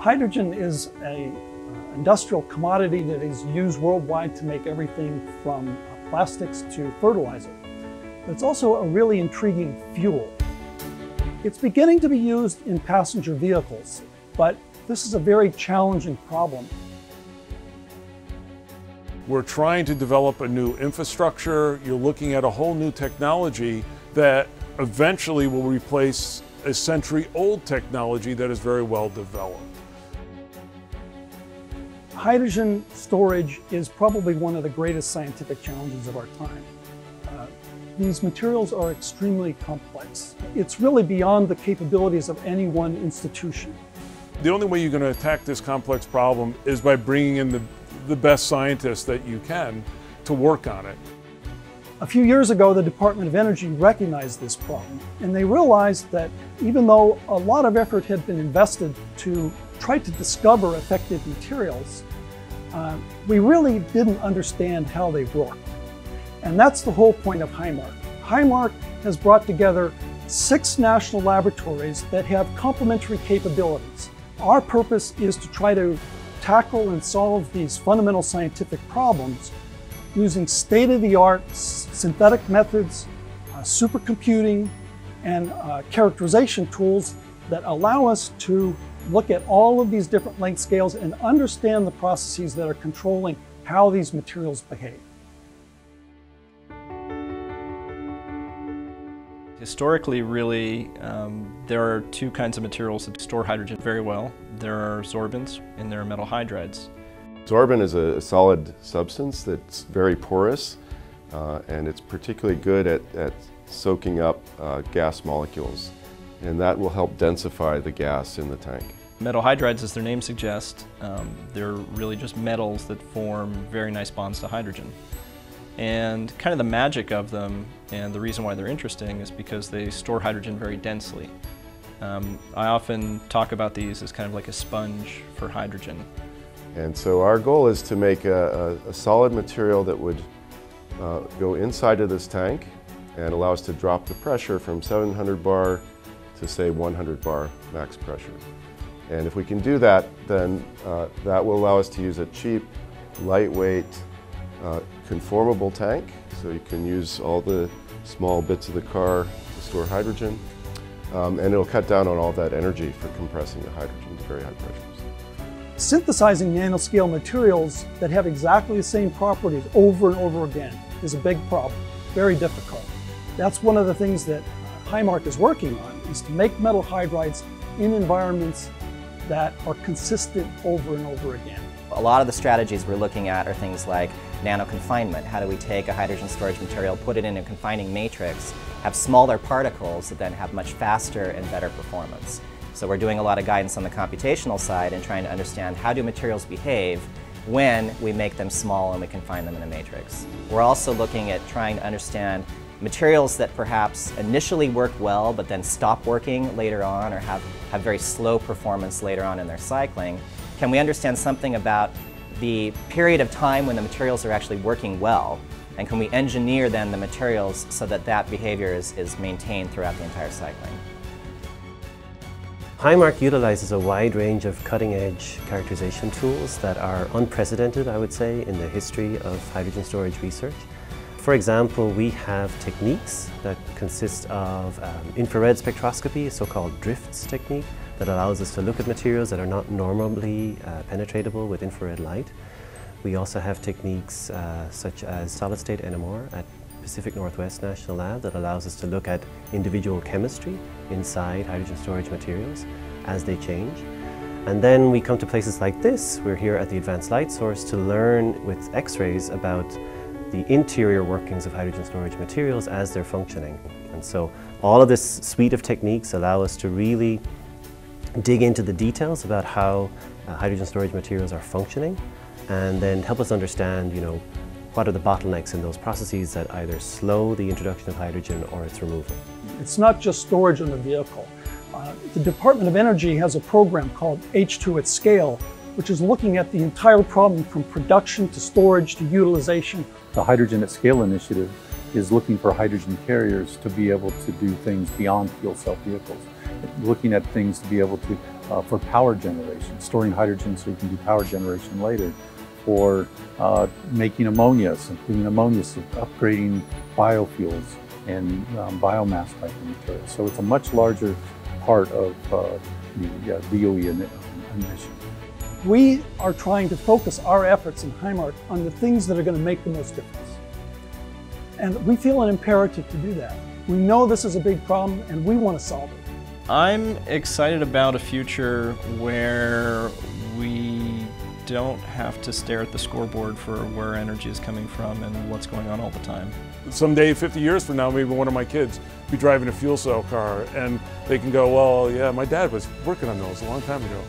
Hydrogen is a uh, industrial commodity that is used worldwide to make everything from uh, plastics to fertilizer. But it's also a really intriguing fuel. It's beginning to be used in passenger vehicles, but this is a very challenging problem. We're trying to develop a new infrastructure. You're looking at a whole new technology that eventually will replace a century old technology that is very well developed. Hydrogen storage is probably one of the greatest scientific challenges of our time. Uh, these materials are extremely complex. It's really beyond the capabilities of any one institution. The only way you're going to attack this complex problem is by bringing in the, the best scientists that you can to work on it. A few years ago, the Department of Energy recognized this problem, and they realized that even though a lot of effort had been invested to try to discover effective materials, we really didn't understand how they work. And that's the whole point of HyMARC. HyMARC has brought together six national laboratories that have complementary capabilities. Our purpose is to try to tackle and solve these fundamental scientific problems using state-of-the-art synthetic methods, uh, supercomputing, and uh, characterization tools that allow us to look at all of these different length scales and understand the processes that are controlling how these materials behave. Historically, really, um, there are two kinds of materials that store hydrogen very well. There are sorbents and there are metal hydrides. Sorbent is a solid substance that's very porous uh, and it's particularly good at, at soaking up uh, gas molecules and that will help densify the gas in the tank. Metal hydrides, as their name suggests, um, they're really just metals that form very nice bonds to hydrogen. And kind of the magic of them and the reason why they're interesting is because they store hydrogen very densely. Um, I often talk about these as kind of like a sponge for hydrogen. And so our goal is to make a, a, a solid material that would uh, go inside of this tank and allow us to drop the pressure from 700 bar to say 100 bar max pressure. And if we can do that, then uh, that will allow us to use a cheap, lightweight, uh, conformable tank. So you can use all the small bits of the car to store hydrogen. Um, and it'll cut down on all that energy for compressing the hydrogen to very high pressures. synthesizing nanoscale materials that have exactly the same properties over and over again is a big problem, very difficult. That's one of the things that HyMARC is working on, is to make metal hydrides in environments that are consistent over and over again. A lot of the strategies we're looking at are things like nano confinement. How do we take a hydrogen storage material, put it in a confining matrix, have smaller particles that then have much faster and better performance. So we're doing a lot of guidance on the computational side and trying to understand how do materials behave when we make them small and we confine them in a matrix. We're also looking at trying to understand materials that perhaps initially work well but then stop working later on or have, have very slow performance later on in their cycling. Can we understand something about the period of time when the materials are actually working well and can we engineer then the materials so that that behavior is, is maintained throughout the entire cycling? HyMARC utilizes a wide range of cutting-edge characterization tools that are unprecedented, I would say, in the history of hydrogen storage research. For example, we have techniques that consist of um, infrared spectroscopy, a so-called DRIFTS technique, that allows us to look at materials that are not normally uh, penetratable with infrared light. We also have techniques uh, such as solid-state NMR at Pacific Northwest National Lab that allows us to look at individual chemistry inside hydrogen storage materials as they change. And then we come to places like this. We're here at the Advanced Light Source to learn with X-rays about the interior workings of hydrogen storage materials as they're functioning. And so all of this suite of techniques allow us to really dig into the details about how uh, hydrogen storage materials are functioning and then help us understand, you know, what are the bottlenecks in those processes that either slow the introduction of hydrogen or its removal? It's not just storage in the vehicle. Uh, the Department of Energy has a program called H2 at Scale, which is looking at the entire problem from production to storage to utilization. The Hydrogen at Scale initiative is looking for hydrogen carriers to be able to do things beyond fuel cell vehicles. Looking at things to be able to uh, for power generation, storing hydrogen so you can do power generation later, or uh, making ammonia, so ammonia, so upgrading biofuels and um, biomass type materials. So it's a much larger part of uh, the uh, DOE emission. We are trying to focus our efforts in HyMARC on the things that are going to make the most difference. And we feel an imperative to do that. We know this is a big problem and we want to solve it. I'm excited about a future where we don't have to stare at the scoreboard for where energy is coming from and what's going on all the time. Someday, 50 years from now, maybe one of my kids be driving a fuel cell car and they can go, well, yeah, my dad was working on those a long time ago.